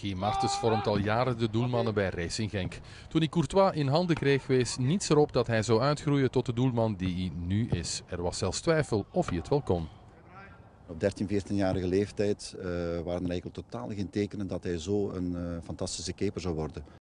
Guy Martens vormt al jaren de doelmannen bij Racing Genk. Toen hij Courtois in handen kreeg, wees niets erop dat hij zou uitgroeien tot de doelman die hij nu is. Er was zelfs twijfel of hij het wel kon. Op 13, 14-jarige leeftijd uh, waren er eigenlijk totaal geen tekenen dat hij zo een uh, fantastische keeper zou worden.